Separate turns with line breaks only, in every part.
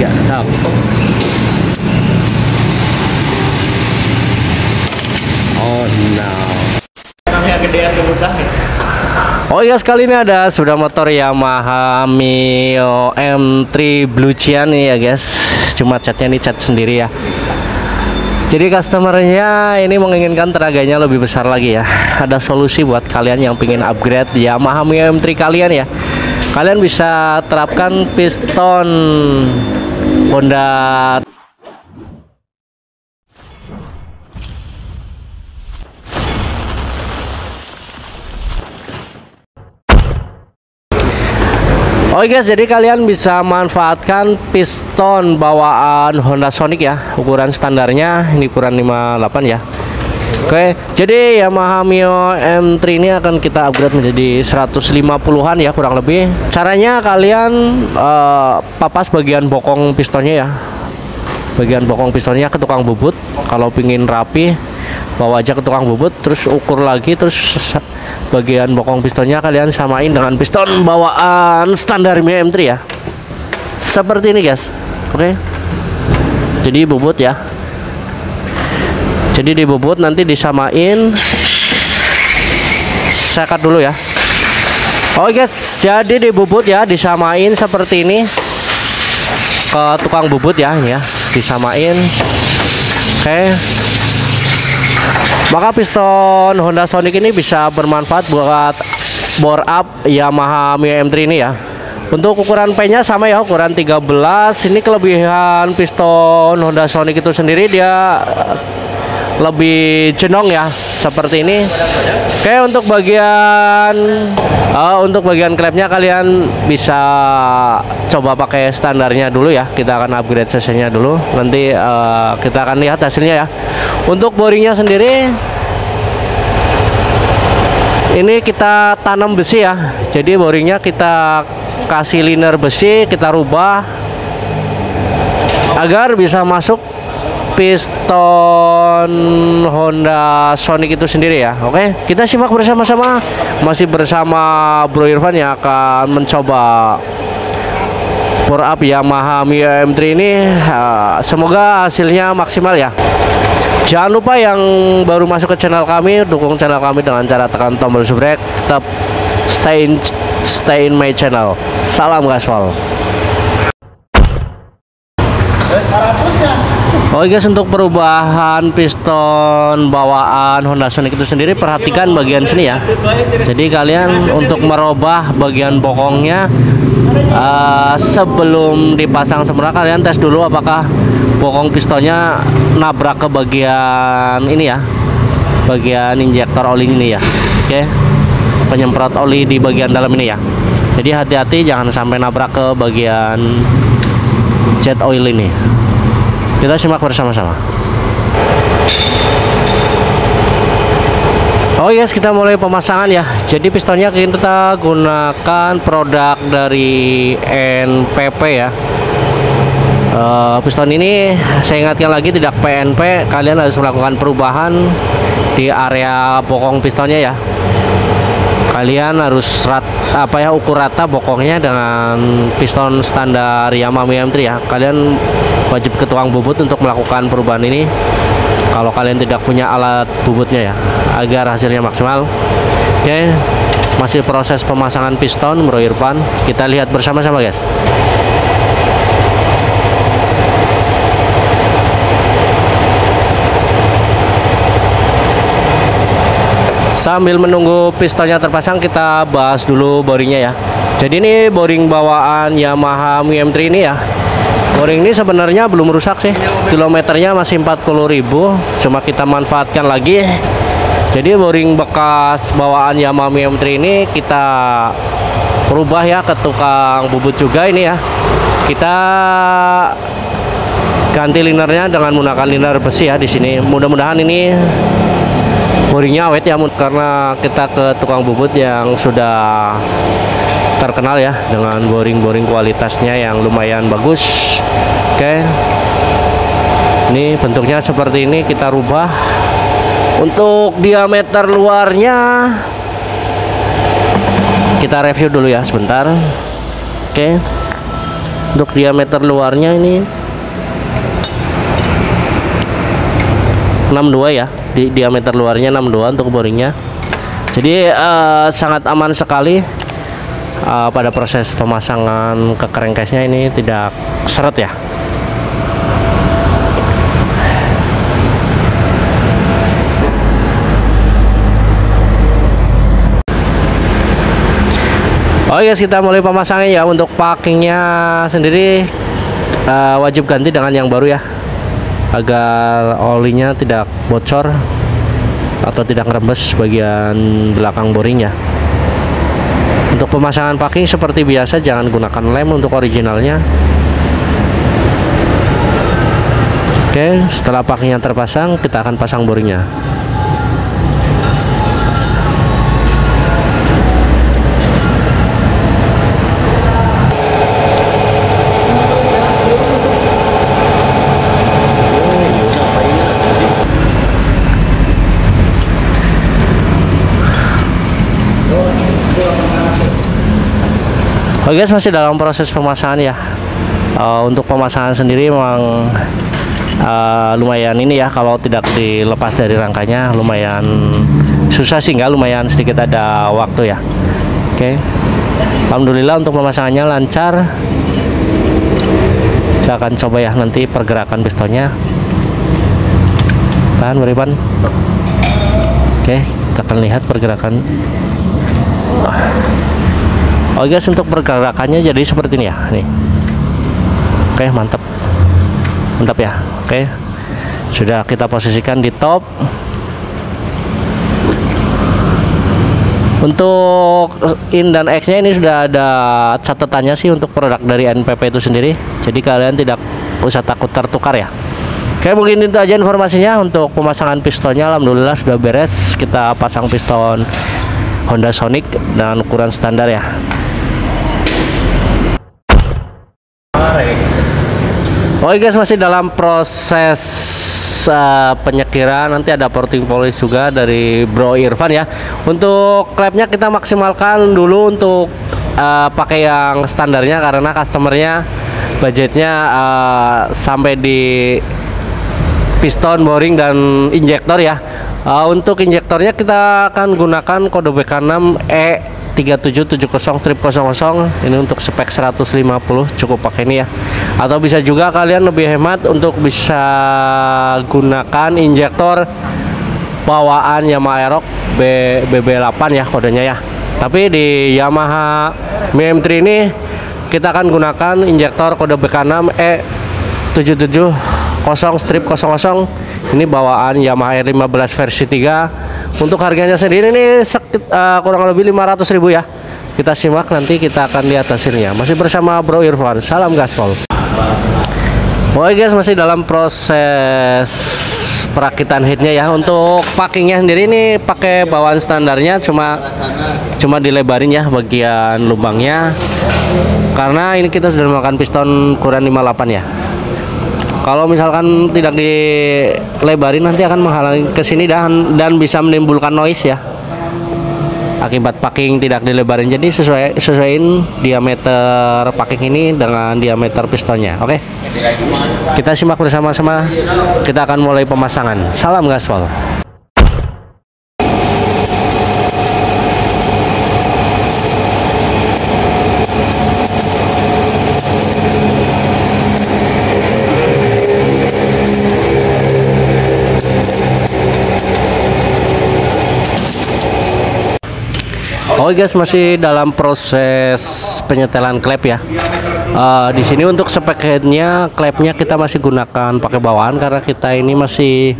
Ya. Oh no.
Yang gedean kebutuhan nih.
Oh iya sekali ini ada sudah motor Yamaha Mio M3 Blue Cian nih ya guys. Cuma catnya nih cat sendiri ya. Jadi customernya ini menginginkan tenaganya lebih besar lagi ya. Ada solusi buat kalian yang ingin upgrade Yamaha Mio M3 kalian ya. Kalian bisa terapkan piston Honda Oke guys, jadi kalian bisa manfaatkan piston bawaan Honda Sonic ya, ukuran standarnya ini ukuran 58 ya. Oke, jadi Yamaha Mio M3 ini akan kita upgrade menjadi 150-an ya kurang lebih. Caranya kalian eh, papas bagian bokong pistonnya ya. Bagian bokong pistonnya ke tukang bubut. Kalau pingin rapi, bawa aja ke tukang bubut, terus ukur lagi, terus bagian bokong pistonnya kalian samain dengan piston bawaan standar Mio M3 ya. Seperti ini guys. Oke. Jadi bubut ya jadi di bubut nanti disamain. Sekat dulu ya. Oke guys. Jadi di bubut ya disamain seperti ini. Ke tukang bubut ya ya. Disamain. Oke. Maka piston Honda Sonic ini bisa bermanfaat buat bore up Yamaha Mio M3 ini ya. Untuk ukuran P nya sama ya ukuran 13 ini kelebihan piston Honda Sonic itu sendiri. Dia lebih cenong ya seperti ini. Oke untuk bagian uh, untuk bagian klepnya kalian bisa coba pakai standarnya dulu ya. Kita akan upgrade sesinya dulu. Nanti uh, kita akan lihat hasilnya ya. Untuk boringnya sendiri ini kita tanam besi ya. Jadi boringnya kita kasih liner besi kita rubah agar bisa masuk piston Honda Sonic itu sendiri ya. Oke kita simak bersama-sama. Masih bersama Bro Irfan yang akan mencoba pour up Yamaha Mio M3 ini. Uh, semoga hasilnya maksimal ya. Jangan lupa yang baru masuk ke channel kami dukung channel kami dengan cara tekan tombol subscribe. Tetap stay in, stay in my channel. Salam gaspol Oke guys untuk perubahan piston bawaan Honda Sonic itu sendiri perhatikan bagian sini ya. Jadi kalian untuk merubah bagian bokongnya uh, sebelum dipasang semula kalian tes dulu apakah bokong pistonnya nabrak ke bagian ini ya. Bagian injektor oli ini ya. Oke. Penyemprot oli di bagian dalam ini ya. Jadi hati-hati jangan sampai nabrak ke bagian jet oil ini kita simak bersama-sama. Oh yes kita mulai pemasangan ya. Jadi pistonnya kita gunakan produk dari NPP ya. Uh, piston ini saya ingatkan lagi tidak PNP kalian harus melakukan perubahan di area bokong pistonnya ya kalian harus rat, apa ya ukur rata bokongnya dengan piston standar Yamaha M3 ya. Kalian wajib ke tukang bubut untuk melakukan perubahan ini. Kalau kalian tidak punya alat bubutnya ya agar hasilnya maksimal. Oke masih proses pemasangan piston Bro Irfan. Kita lihat bersama-sama guys sambil menunggu pistonnya terpasang kita bahas dulu boringnya ya. Jadi ini boring bawaan Yamaha Mi M3 ini ya. Boring ini sebenarnya belum rusak sih. Kilometernya masih 40.000 cuma kita manfaatkan lagi. Jadi boring bekas bawaan Yamaha Mi M3 ini kita rubah ya ke tukang bubut juga ini ya. Kita ganti linernya dengan menggunakan liner besi ya di sini. Mudah-mudahan ini boringnya awet ya karena kita ke tukang bubut yang sudah terkenal ya dengan boring-boring kualitasnya yang lumayan bagus. Oke. Ini bentuknya seperti ini kita rubah. Untuk diameter luarnya kita review dulu ya sebentar. Oke. Untuk diameter luarnya ini 62 ya di diameter luarnya 62 untuk boringnya. Jadi eh, sangat aman sekali. Eh, pada proses pemasangan ke crankcase-nya ini tidak seret ya. Oh guys kita mulai pemasangan ya. Untuk packingnya sendiri eh, wajib ganti dengan yang baru ya agar olinya tidak bocor atau tidak ngerembes bagian belakang boringnya. Untuk pemasangan packing seperti biasa jangan gunakan lem untuk originalnya. Oke setelah packingnya terpasang kita akan pasang boringnya Oke guys masih dalam proses pemasangan ya. Eh, untuk pemasangan sendiri memang eh, lumayan ini ya kalau tidak dilepas dari rangkanya lumayan susah sih nggak? Lumayan sedikit ada waktu ya. Oke. Alhamdulillah untuk pemasangannya lancar. Kita akan coba ya nanti pergerakan pistonnya. Tahan beriban oke kita akan lihat pergerakan Oh guys untuk pergerakannya jadi seperti ini ya. Nih. Oke mantap. Mantap ya. Oke. Sudah kita posisikan di top. Untuk in dan X nya ini sudah ada catatannya sih untuk produk dari NPP itu sendiri. Jadi kalian tidak usah takut tertukar ya. Oke mungkin itu aja informasinya untuk pemasangan pistonnya Alhamdulillah sudah beres. Kita pasang piston Honda Sonic dan ukuran standar ya Oke guys masih dalam proses uh, penyekiran. Nanti ada porting polish juga dari Bro Irfan ya. Untuk klepnya kita maksimalkan dulu untuk uh, pakai yang standarnya karena customernya budgetnya uh, sampai di piston boring dan injektor ya. Uh, untuk injektornya kita akan gunakan kode BK6 E 3770 strip 00 ini untuk spek 150 cukup pakai ini ya. Atau bisa juga kalian lebih hemat untuk bisa gunakan injektor bawaan Yamaha Aerox B, BB8 ya kodenya ya. Tapi di Yamaha MM3 ini kita akan gunakan injektor kode BK6 E 770 strip 00 ini bawaan Yamaha R15 versi 3 untuk harganya sendiri ini sekit, uh, kurang lebih 500 ribu ya. Kita simak nanti kita akan lihat hasilnya. Masih bersama Bro Irfan. Salam gaspol. Oke guys masih dalam proses perakitan headnya ya. Untuk packingnya sendiri ini pakai bawaan standarnya cuma cuma dilebarin ya bagian lubangnya. Karena ini kita sudah memakan piston ukuran 58 ya kalau misalkan tidak dilebarin nanti akan menghalangi ke sini dan dan bisa menimbulkan noise ya. Akibat packing tidak dilebarin. Jadi sesuai sesuaiin diameter packing ini dengan diameter pistonnya oke? Kita simak bersama-sama. Kita akan mulai pemasangan. Salam gaspol Oke guys masih dalam proses penyetelan klep ya. Uh, di sini untuk spek headnya klepnya kita masih gunakan pakai bawaan karena kita ini masih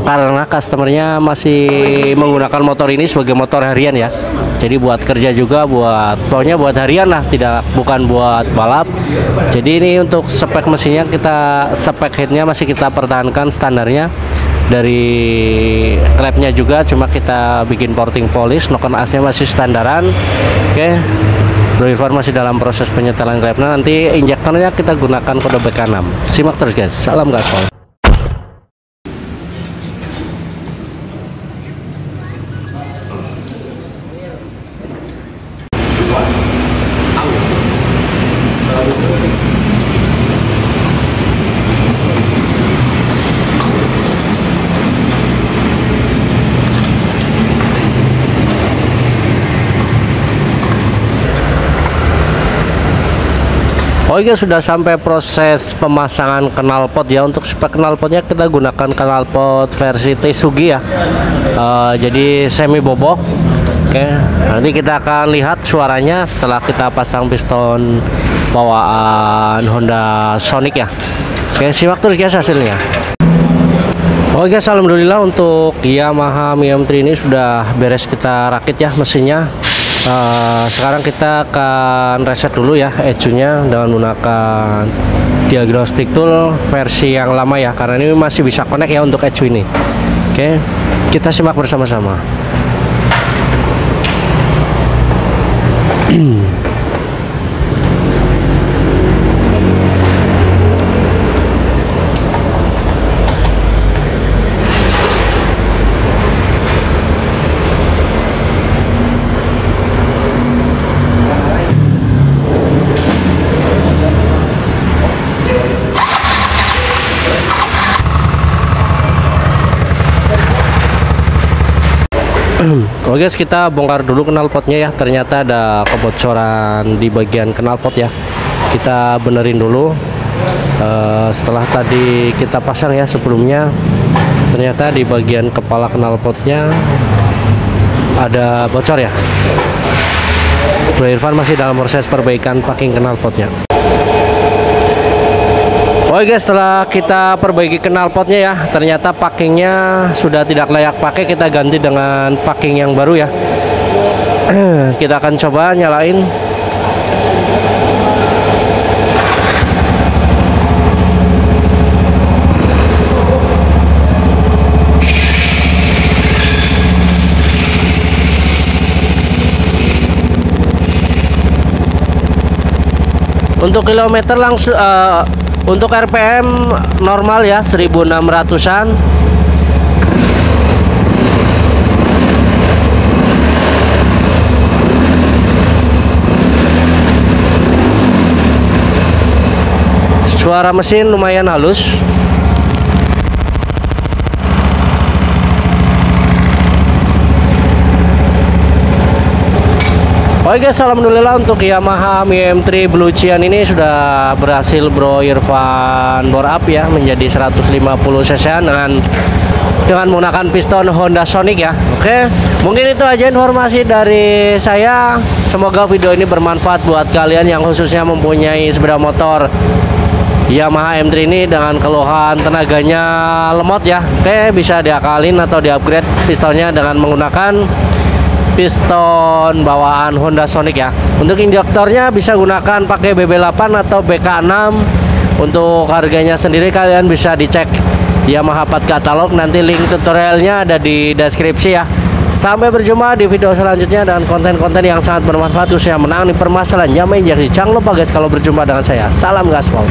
karena customernya masih menggunakan motor ini sebagai motor harian ya. Jadi buat kerja juga buat pokoknya buat harian lah tidak bukan buat balap. Jadi ini untuk spek mesinnya kita spek headnya masih kita pertahankan standarnya dari klepnya juga cuma kita bikin porting polish nokon asnya masih standaran oke? Okay. Bro masih dalam proses penyetelan klepnya nanti injektornya kita gunakan kode BK6 simak terus guys. Salam gaspol Oh iya sudah sampai proses pemasangan knalpot ya. Untuk supaya knalpotnya kita gunakan knalpot versi Tsugi ya. Eh, jadi semi bobok oke nanti kita akan lihat suaranya setelah kita pasang piston bawaan Honda Sonic ya. Oke simak terus guys hasilnya. Oke guys, alhamdulillah untuk Yamaha Miam 3 ini sudah beres kita rakit ya mesinnya. Eh, sekarang kita akan reset dulu ya ECU-nya dengan menggunakan diagnostic tool versi yang lama ya karena ini masih bisa connect ya untuk ECU ini. Oke, kita simak bersama-sama. Oke guys kita bongkar dulu knalpotnya ya. Ternyata ada kebocoran di bagian knalpot ya. Kita benerin dulu. Eh, setelah tadi kita pasang ya sebelumnya ternyata di bagian kepala knalpotnya ada bocor ya. Bro Irfan masih dalam proses perbaikan packing knalpotnya Oke guys, setelah kita perbaiki knalpotnya ya, ternyata packingnya sudah tidak layak pakai. Kita ganti dengan packing yang baru ya. kita akan coba nyalain. Untuk kilometer langsung eh, untuk RPM normal ya 1600-an. Suara mesin lumayan halus. Oke guys, alhamdulillah untuk Yamaha Mi M3 Blue Cian ini sudah berhasil Bro Irfan bore up ya menjadi 150 cc dengan dengan menggunakan piston Honda Sonic ya. Oke, mungkin itu aja informasi dari saya. Semoga video ini bermanfaat buat kalian yang khususnya mempunyai sepeda motor Yamaha M3 ini dengan keluhan tenaganya lemot ya. Oke, bisa diakalin atau diupgrade pistonnya dengan menggunakan piston bawaan Honda Sonic ya. Untuk injektornya bisa gunakan pakai BB8 atau BK6. Untuk harganya sendiri kalian bisa dicek Yamaha 4 katalog. Nanti link tutorialnya ada di deskripsi ya. Sampai berjumpa di video selanjutnya dengan konten-konten yang sangat bermanfaat khususnya menangani permasalahan. Jangan lupa guys kalau berjumpa dengan saya. Salam gaspol.